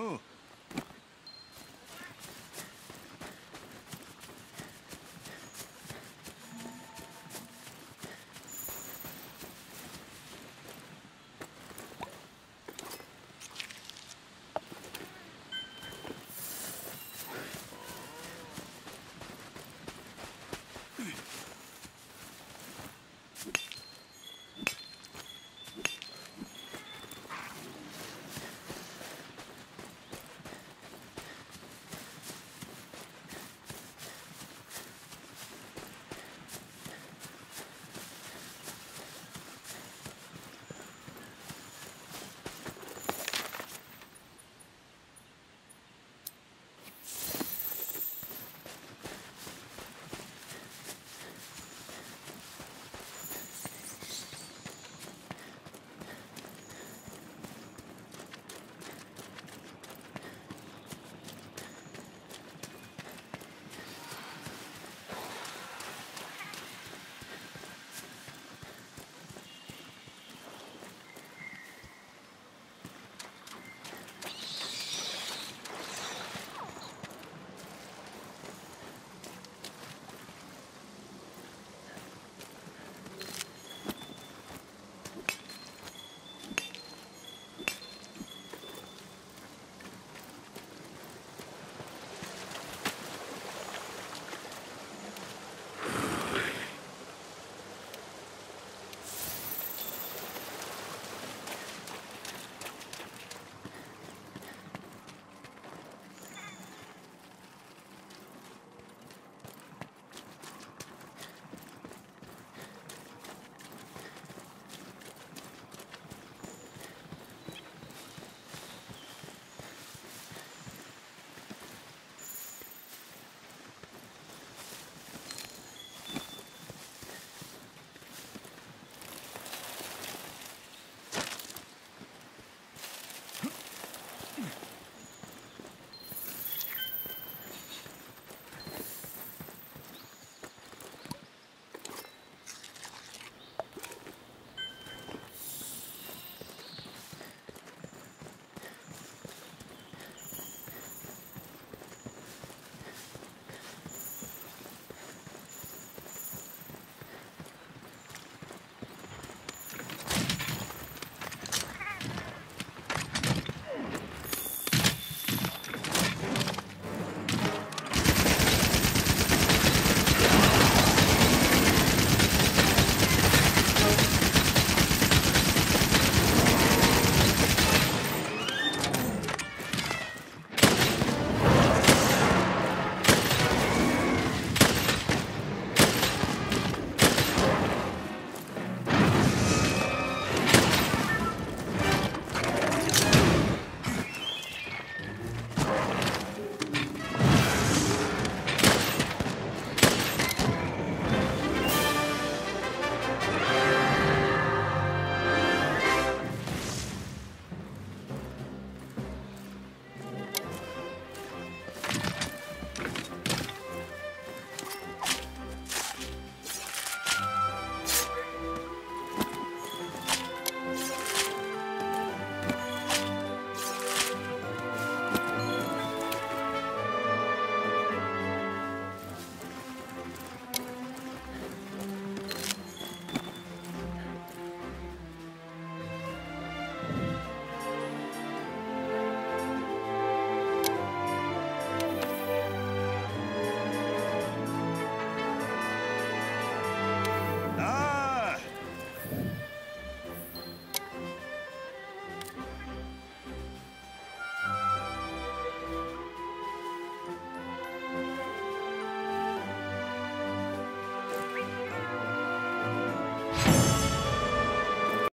Oh,